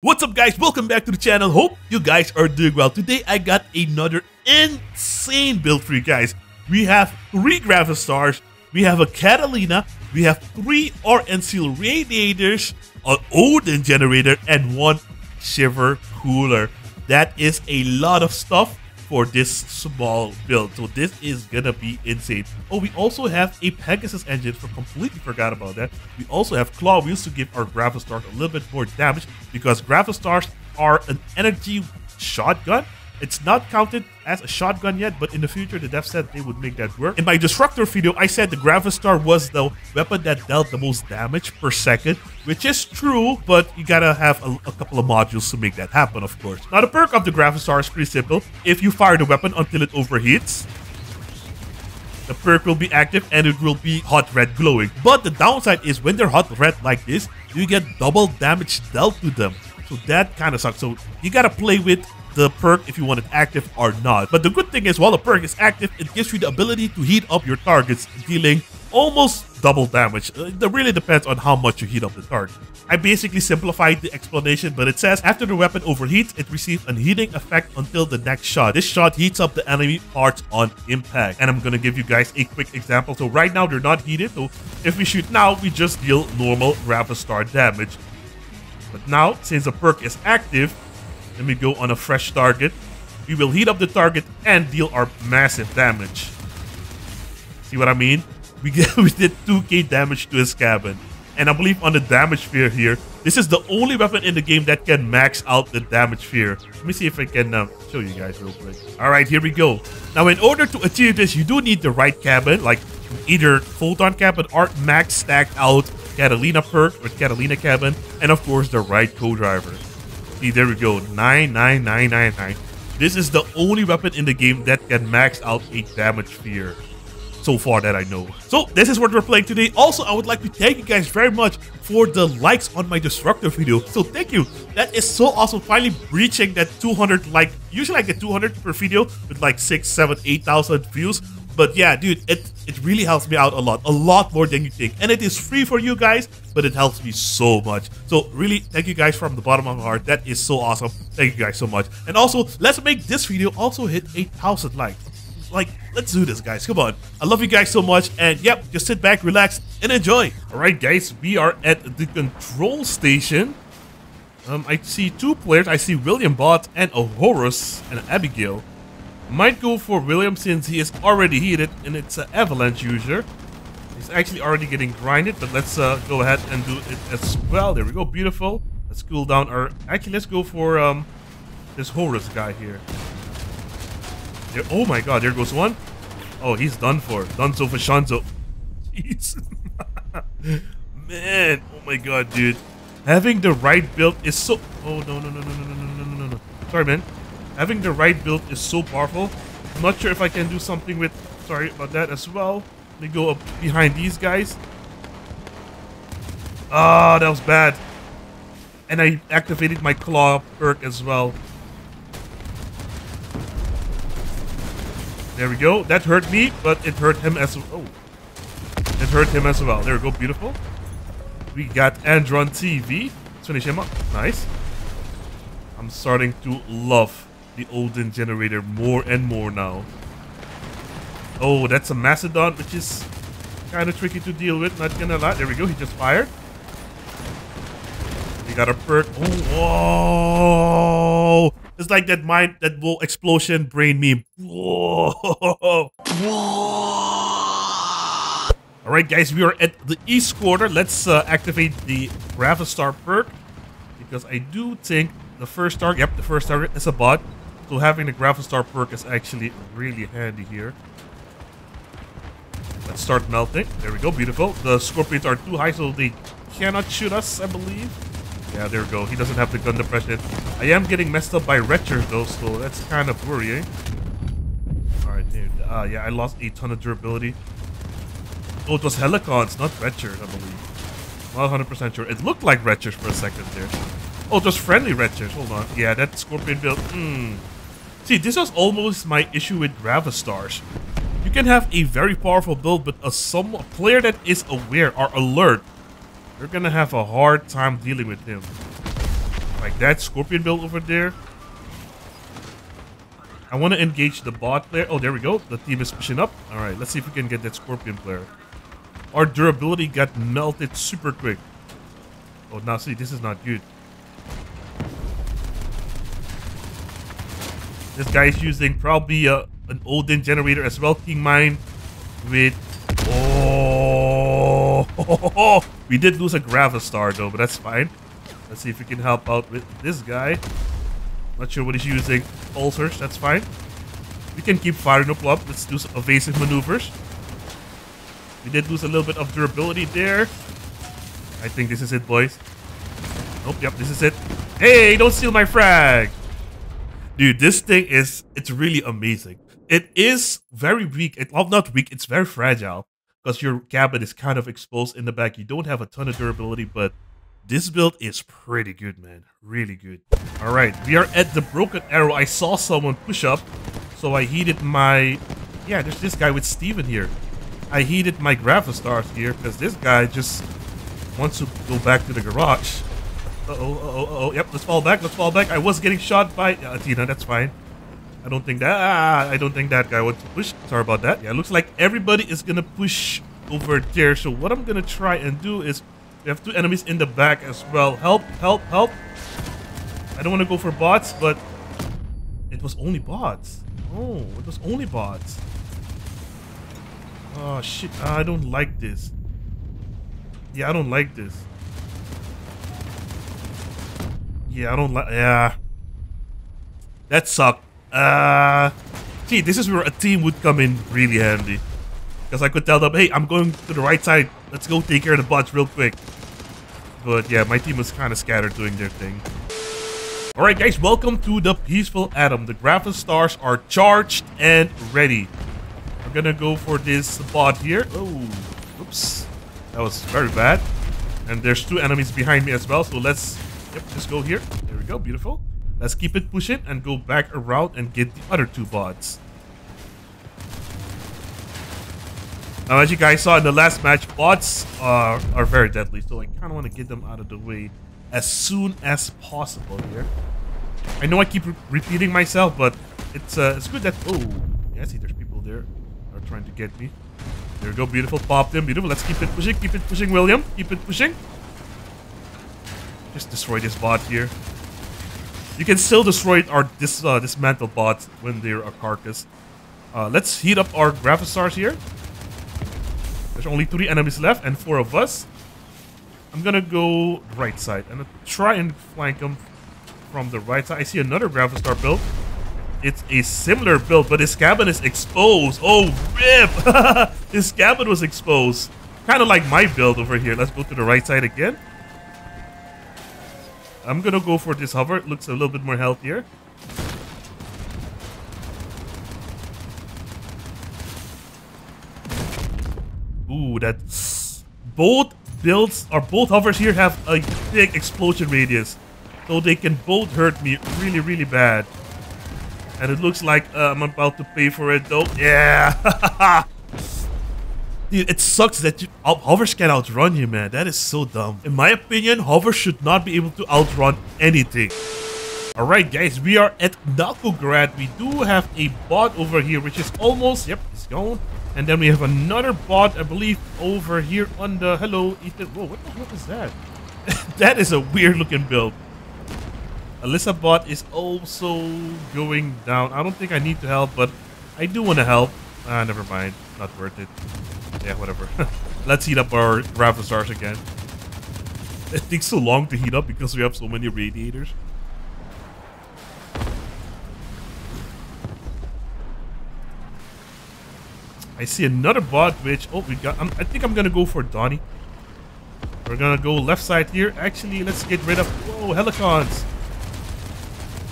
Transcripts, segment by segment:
What's up guys, welcome back to the channel, hope you guys are doing well. Today I got another insane build for you guys. We have 3 Gravastars, we have a Catalina, we have 3 RNC Radiators, an Odin Generator, and 1 Shiver Cooler. That is a lot of stuff for this small build. So this is gonna be insane. Oh, we also have a Pegasus engine. For completely forgot about that. We also have claw wheels to give our Gravastars a little bit more damage because Gravastars are an energy shotgun it's not counted as a shotgun yet, but in the future, the dev said they would make that work. In my Destructor video, I said the Gravastar was the weapon that dealt the most damage per second, which is true, but you gotta have a, a couple of modules to make that happen, of course. Now, the perk of the Gravastar is pretty simple. If you fire the weapon until it overheats, the perk will be active and it will be hot red glowing. But the downside is when they're hot red like this, you get double damage dealt to them. So that kind of sucks. So you gotta play with the perk if you want it active or not. But the good thing is while the perk is active, it gives you the ability to heat up your targets, dealing almost double damage. Uh, it really depends on how much you heat up the target. I basically simplified the explanation, but it says after the weapon overheats, it receives a heating effect until the next shot. This shot heats up the enemy parts on impact. And I'm gonna give you guys a quick example. So right now they're not heated, so if we shoot now, we just deal normal Gravastar damage. But now, since the perk is active, let me go on a fresh target. We will heat up the target and deal our massive damage. See what I mean? We, get, we did 2k damage to his cabin. And I believe on the damage sphere here, this is the only weapon in the game that can max out the damage sphere. Let me see if I can uh, show you guys real quick. All right, here we go. Now, in order to achieve this, you do need the right cabin, like either Photon cabin or max stacked out Catalina perk or Catalina cabin, and of course the right co-driver. See, there we go. 99999. This is the only weapon in the game that can max out a damage sphere. So far that I know. So this is what we're playing today. Also, I would like to thank you guys very much for the likes on my Destructor video. So thank you. That is so awesome. Finally breaching that 200 like. Usually I get 200 per video with like 6, 7, 8,000 views. But yeah, dude, it, it really helps me out a lot. A lot more than you think. And it is free for you guys, but it helps me so much. So really, thank you guys from the bottom of my heart. That is so awesome. Thank you guys so much. And also, let's make this video also hit 8,000 likes. Like, let's do this, guys. Come on. I love you guys so much. And yep, just sit back, relax, and enjoy. Alright, guys, we are at the control station. Um, I see two players. I see William Bot and a Horus and Abigail. Might go for William since he is already heated and it's an Avalanche user. He's actually already getting grinded, but let's uh, go ahead and do it as well. There we go, beautiful. Let's cool down our... Actually, let's go for um, this Horus guy here. There, oh my god, there goes one. Oh, he's done for. Done so for Shanzo. Jeez. Man, oh my god, dude. Having the right build is so... Oh, no, no, no, no, no, no, no, no, no, no. Sorry, man. Having the right build is so powerful. I'm not sure if I can do something with... Sorry about that as well. Let me go up behind these guys. Ah, oh, that was bad. And I activated my claw perk as well. There we go. That hurt me, but it hurt him as well. Oh. It hurt him as well. There we go. Beautiful. We got Andron TV. Let's finish him up. Nice. I'm starting to love the Odin generator more and more now. Oh, that's a Mastodon, which is kind of tricky to deal with, not gonna lie. There we go, he just fired. He got a perk. Oh, whoa! It's like that mind, that whole explosion brain meme. Whoa! Whoa! Alright guys, we are at the east quarter. Let's uh, activate the Gravastar perk. Because I do think the first target, yep, the first target is a bot. So having the Gravastar perk is actually really handy here. Let's start melting. There we go, beautiful. The Scorpions are too high, so they cannot shoot us, I believe. Yeah, there we go. He doesn't have the gun depression. I am getting messed up by Retchers, though, so that's kind of worrying. Alright, dude. Uh, yeah, I lost a ton of durability. Oh, it was Helicons, not Retchers, I believe. Not 100% sure. It looked like Retchers for a second there. Oh, just friendly Retchers. Hold on. Yeah, that Scorpion build. Hmm. See, this was almost my issue with Gravastars. You can have a very powerful build, but a, some a player that is aware or alert, you're gonna have a hard time dealing with him. Like that Scorpion build over there. I want to engage the bot player. Oh, there we go. The team is pushing up. All right, let's see if we can get that Scorpion player. Our durability got melted super quick. Oh, now see, this is not good. This guy's using probably a, uh, an Odin generator as well. King Mine with... Oh! we did lose a Gravastar though, but that's fine. Let's see if we can help out with this guy. Not sure what he's using. Pulsars, that's fine. We can keep firing up up. Let's do some evasive maneuvers. We did lose a little bit of durability there. I think this is it, boys. Oh, yep, this is it. Hey, don't steal my frag! Dude, this thing is, it's really amazing. It is very weak. It, well, not weak, it's very fragile. Because your cabin is kind of exposed in the back. You don't have a ton of durability, but this build is pretty good, man. Really good. All right, we are at the Broken Arrow. I saw someone push up, so I heated my... Yeah, there's this guy with Steven here. I heated my Gravastars here because this guy just wants to go back to the garage. Uh-oh, uh-oh, uh-oh. Yep, let's fall back, let's fall back. I was getting shot by uh, Athena, that's fine. I don't think that... Ah, I don't think that guy wants to push. Sorry about that. Yeah, looks like everybody is gonna push over there. So what I'm gonna try and do is we have two enemies in the back as well. Help, help, help. I don't want to go for bots, but it was only bots. Oh, it was only bots. Oh, shit. I don't like this. Yeah, I don't like this. Yeah, I don't like... Yeah. That sucked. Uh, gee, this is where a team would come in really handy. Because I could tell them, hey, I'm going to the right side. Let's go take care of the bots real quick. But yeah, my team was kind of scattered doing their thing. Alright guys, welcome to the Peaceful Atom. The Gravastars are charged and ready. We're gonna go for this bot here. Oh, oops. That was very bad. And there's two enemies behind me as well, so let's yep, just go here. There we go, beautiful. Let's keep it pushing and go back around and get the other two bots. Now, as you guys saw in the last match, bots are, are very deadly, so I kind of want to get them out of the way as soon as possible here. I know I keep re repeating myself, but it's uh, it's good that... Oh, yeah, I see there's people there are trying to get me. There we go, beautiful. Pop them, beautiful. Let's keep it pushing, keep it pushing, William. Keep it pushing. Just destroy this bot here. You can still destroy our dis, uh, dismantle bots when they're a carcass. Uh, let's heat up our Gravastars here. There's only three enemies left and four of us. I'm gonna go right side and try and flank them from the right side. I see another Gravastar build. It's a similar build, but his cabin is exposed. Oh, rip! his cabin was exposed. Kind of like my build over here. Let's go to the right side again. I'm gonna go for this hover. It looks a little bit more healthier. Ooh, that both builds or both hovers here have a big explosion radius. So they can both hurt me really, really bad. And it looks like uh, I'm about to pay for it though. Yeah! Dude, it sucks that you, hovers can outrun you, man. That is so dumb. In my opinion, hovers should not be able to outrun anything. Alright guys, we are at Naukograd. We do have a bot over here, which is almost, yep, it's gone. And then we have another bot, I believe, over here on the... Hello, Ethan. Whoa, what the heck is that? that is a weird looking build. Alyssa bot is also going down. I don't think I need to help, but I do want to help. Ah, never mind. Not worth it. Yeah, whatever. Let's heat up our Gravastars again. It takes so long to heat up because we have so many radiators. I see another bot, which... Oh, we got... I'm, I think I'm gonna go for Donnie. We're gonna go left side here. Actually, let's get rid of... Whoa, Helicons!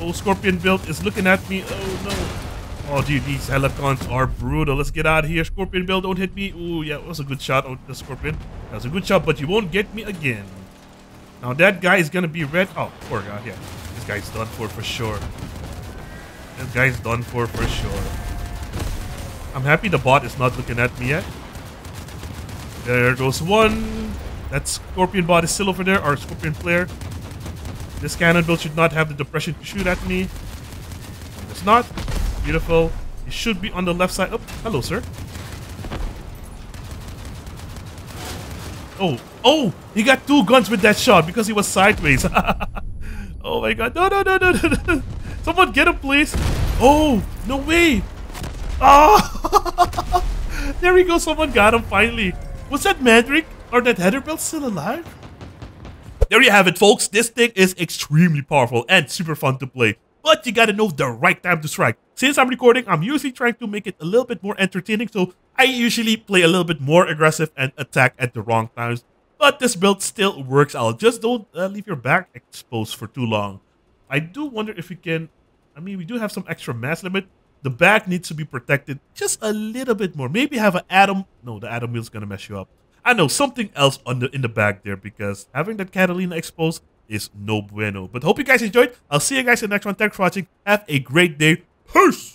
Oh, Scorpion build is looking at me. Oh, no. Oh, dude, these Helicons are brutal. Let's get out of here. Scorpion build, don't hit me. Ooh, yeah, it was a good shot of the Scorpion. That was a good shot, but you won't get me again. Now, that guy is gonna be red. Oh, poor guy, yeah. This guy's done for for sure. This guy's done for for sure. I'm happy the bot is not looking at me yet. There goes one. That Scorpion bot is still over there, our Scorpion player. This cannon build should not have the depression to shoot at me. It's not. Beautiful. It should be on the left side. Oh, hello, sir. Oh, oh, he got two guns with that shot because he was sideways. oh my god. No, no, no, no, no. Someone get him, please. Oh, no way. Oh, there we go. Someone got him finally. Was that Mandrick or that Heather Belt still alive? There you have it, folks. This thing is extremely powerful and super fun to play. But you gotta know the right time to strike. Since I'm recording, I'm usually trying to make it a little bit more entertaining, so I usually play a little bit more aggressive and attack at the wrong times. But this build still works out. Just don't uh, leave your back exposed for too long. I do wonder if we can... I mean, we do have some extra mass limit. The back needs to be protected just a little bit more. Maybe have an atom... No, the atom wheel's gonna mess you up. I know, something else on the, in the back there because having that Catalina exposed is no bueno. But hope you guys enjoyed. I'll see you guys in the next one. Thanks for watching. Have a great day. Peace!